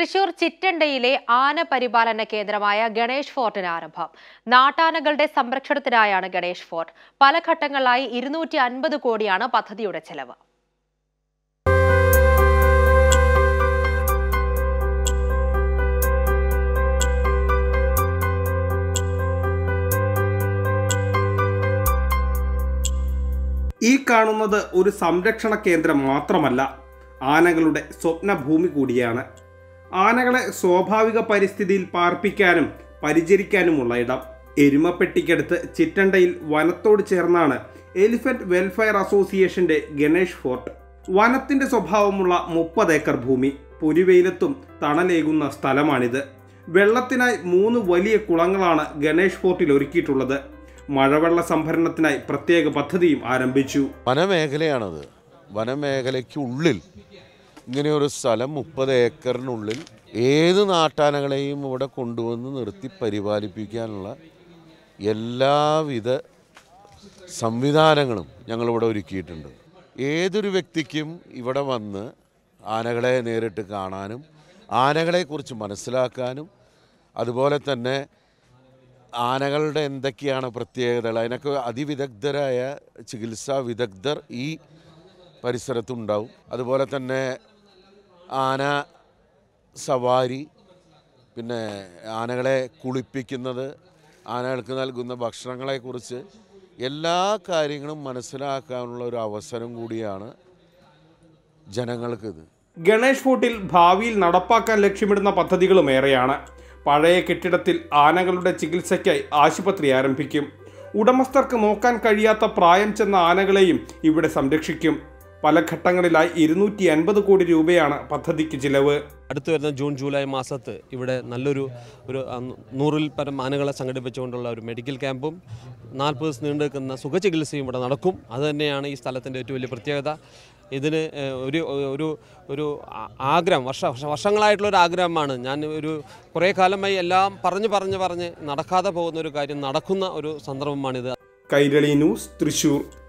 തൃശൂർ ചിറ്റണ്ടയിലെ ആന പരിപാലന കേന്ദ്രമായ ഗണേഷ് ഫോർട്ടിന് ആരംഭം. നാട്ടാനകളുടെ സംരക്ഷണത്തിനായാണ് ഗണേഷ് ഫോർട്ട്. പല ഘട്ടങ്ങളിലായി ഇരുന്നൂറ്റി അൻപത് കോടിയാണ് പദ്ധതിയുടെ ചെലവ്. ഈ കാണുന്നത് ഒരു സംരക്ഷണ കേന്ദ്രം മാത്രമല്ല ആനകളുടെ സ്വപ്നഭൂമി കൂടിയാണ്. ആനകളെ സ്വാഭാവിക പരിസ്ഥിതിയിൽ പാർപ്പിക്കാനും പരിചരിക്കാനുമുള്ള ഇടം. എരുമപ്പെട്ടിക്കടുത്ത് ചിറ്റണ്ടയിൽ വനത്തോട് ചേർന്നാണ് എലിഫന്റ് വെൽഫെയർ അസോസിയേഷന്റെ ഗണേഷ് ഫോർട്ട്. വനത്തിന്റെ സ്വഭാവമുള്ള മുപ്പത് ഏക്കർ ഭൂമി പൊരിവെയിലത്തും തണലേകുന്ന സ്ഥലമാണിത്. വെള്ളത്തിനായി മൂന്ന് വലിയ കുളങ്ങളാണ് ഗണേഷ് ഫോർട്ടിൽ ഒരുക്കിയിട്ടുള്ളത്. മഴവെള്ള സംഭരണത്തിനായി പ്രത്യേക പദ്ധതിയും ആരംഭിച്ചു. വനമേഖലയാണത്. വനമേഖലയ്ക്കുള്ളിൽ ഇങ്ങനെ ഒരു സ്ഥലം മുപ്പത് ഏക്കറിനുള്ളിൽ ഏത് നാട്ടാനകളെയും ഇവിടെ കൊണ്ടുവന്ന് നിർത്തി പരിപാലിപ്പിക്കാനുള്ള എല്ലാവിധ സംവിധാനങ്ങളും ഞങ്ങളിവിടെ ഒരുക്കിയിട്ടുണ്ട്. ഏതൊരു വ്യക്തിക്കും ഇവിടെ വന്ന് ആനകളെ നേരിട്ട് കാണാനും ആനകളെക്കുറിച്ച് മനസ്സിലാക്കാനും അതുപോലെ തന്നെ ആനകളുടെ എന്തൊക്കെയാണ് പ്രത്യേകതകൾ അതിനൊക്കെ അതിവിദഗ്ധരായ ചികിത്സാ വിദഗ്ധർ ഈ പരിസരത്തുണ്ടാവും. അതുപോലെ തന്നെ ആന സവാരി പിന്നെ ആനകളെ കുളിപ്പിക്കുന്നത് ആനകൾക്ക് നൽകുന്ന ഭക്ഷണങ്ങളെക്കുറിച്ച് എല്ലാ കാര്യങ്ങളും മനസ്സിലാക്കാനുള്ള ഒരു അവസരം കൂടിയാണ് ജനങ്ങൾക്കിത്. ഗണേഷ് ഫോർട്ടിൽ ഭാവിയിൽ നടപ്പാക്കാൻ ലക്ഷ്യമിടുന്ന പദ്ധതികളും ഏറെയാണ്. പഴയ കെട്ടിടത്തിൽ ആനകളുടെ ചികിത്സയ്ക്കായി ആശുപത്രി ആരംഭിക്കും. ഉടമസ്ഥർക്ക് നോക്കാൻ കഴിയാത്ത പ്രായം ചെന്ന ആനകളെയും ഇവിടെ സംരക്ഷിക്കും. പല ഘട്ടങ്ങളിലായി ഇരുന്നൂറ്റി അൻപത് കോടി രൂപയാണ് പദ്ധതിക്ക് ചിലവ്. അടുത്തു വരുന്ന ജൂൺ ജൂലൈ മാസത്ത് ഇവിടെ നല്ലൊരു ഒരു നൂറിൽ പരം ആനകളെ സംഘടിപ്പിച്ചുകൊണ്ടുള്ള ഒരു മെഡിക്കൽ ക്യാമ്പും നാൽപ്പത് ദിവസം നീണ്ടു നിൽക്കുന്ന സുഖചികിത്സയും ഇവിടെ നടക്കും. അതുതന്നെയാണ് ഈ സ്ഥലത്തിന്റെ ഏറ്റവും വലിയ പ്രത്യേകത. ഇതിന് ഒരു ഒരു ഒരു ആഗ്രഹം വർഷ വർഷ- വർഷങ്ങളായിട്ടുള്ള ഒരു ആഗ്രഹമാണ്. ഞാൻ ഒരു കുറേ കാലമായി എല്ലാം പറഞ്ഞ് പറഞ്ഞ് പറഞ്ഞ് നടക്കാതെ പോകുന്ന ഒരു കാര്യം നടക്കുന്ന ഒരു സന്ദർഭമാണിത്. കൈരളി ന്യൂസ് തൃശൂർ.